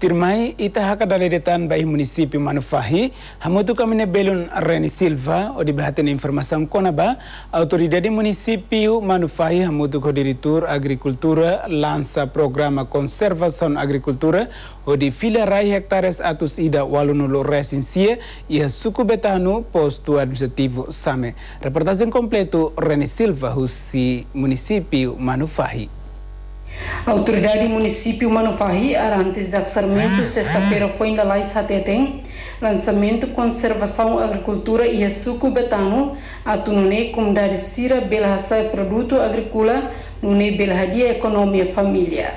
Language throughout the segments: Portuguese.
Tirmai itahaka daledetan bayi município Manufahi, hamutu kamine belun Reni Silva, o dibahatin informação konaba, autoridade município Manufahi hamutu ko diretor agricultura lança programa conservação agricultura o di fila rai atus ida walunulo resinsia e suku betanu posto administrativo Same. Reportagem completo Reni Silva, husi município Manufahi. A autoridade município Manufahi, Arantes de Sarmento, sexta-feira foi em Lalai Satetem, lançamento conservação agricultura e suco betano, a tunune comunidade Sira Belhassa produto agrícola, nune Belhadia economia família.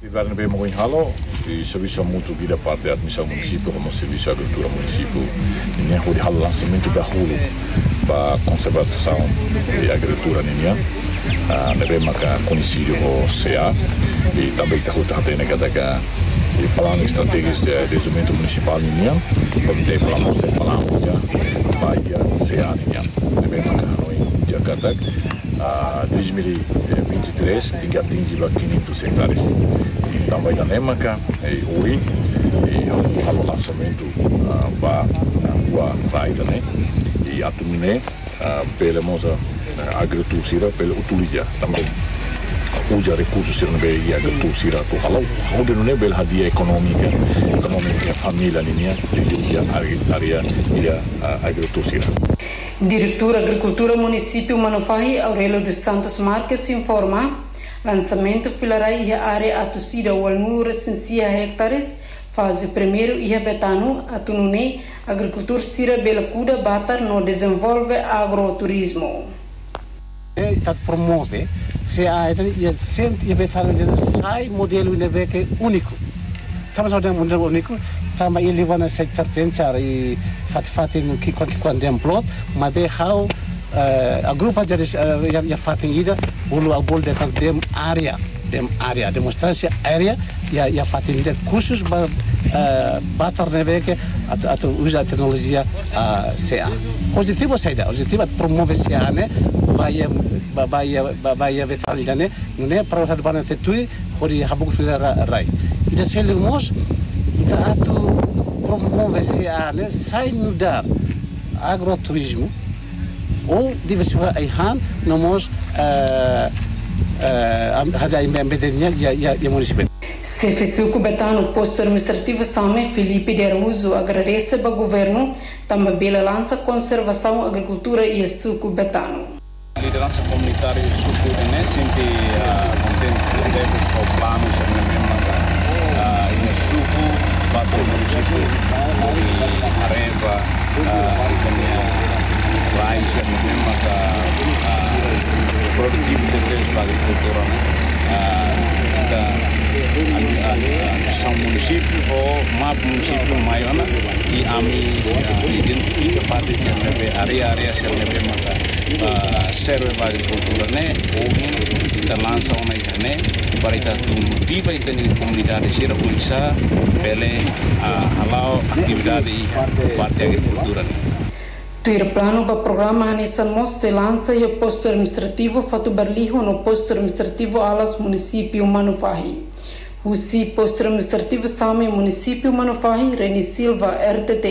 Tivemos bem muito halo, e serviço muito vida parte da administração município como serviço agricultura município, ninguém halo lançamento da hulu para conservação e agricultura ninguém. Uh, nebe maka conhecido o CA e também está rotando na kataga e plano estrategis de desenvolvimento municipal pagde plano se plano niya baia CA niya nebe maka noi Jakarta. A 2023 tinha atingido 500 hectares e também da Nemaca e hoje e o lançamento para a rua Faida né? E a Tumine pela moça agricultura pela utiliza também. Uja recursos sira be ia agricultura tu halau how de ne bel hadia econômica econômica família linha de área ia agricultura. Diretor Agricultura Município Manufahi Aurelio dos Santos Marques informa lançamento filarai a área atusida wal número recensia hectares fase primeiro ia betano atunune agricultura sira bela cuda batar no desenvolve agroturismo dat promove se a je sent je bet van de sai modelo ne veke unico. Tama sa dem modelo unico tama ili wana se tarten cara i fat fat in ki kon ki kon dem plot ma be how a grupa de ya ya fatin ida bulu a bol de kan dem area dem area demonstratie area ya ya fatin de cursos ba batar ne veke at at usa tecnologia CA positivo saida positivo promove CA ne bahaya bahaya bahaya vetali dane ne para bana te tui hori habuk sura rai. Ida selumos ida atu promove CA ne sai mudar agroturismo ou diversificar ihan nomos hada município Cefisu Betano, posto administrativo também Felipe de Araújo agradece ao governo também pela lança conservação agricultura e suco betano. liderança comunitária sul né sempre contente contente com o plano se não me manda e o suco para o município e areva a se não me manda produtividade da agricultura né da são município ou map município maior e a mim identifica parte de área área se não me manda serve para agricultura né ou da lança uma né para ita motiva e tem comunidade sira bisa pele halau atividade parte agricultura né Pirplano programas en Mostre lanza el posto administrativo fatu Berlijo no posto administrativo alas municipio Manufahi. Usi posto administrativo same municipio Manufahi Reni Silva RTT.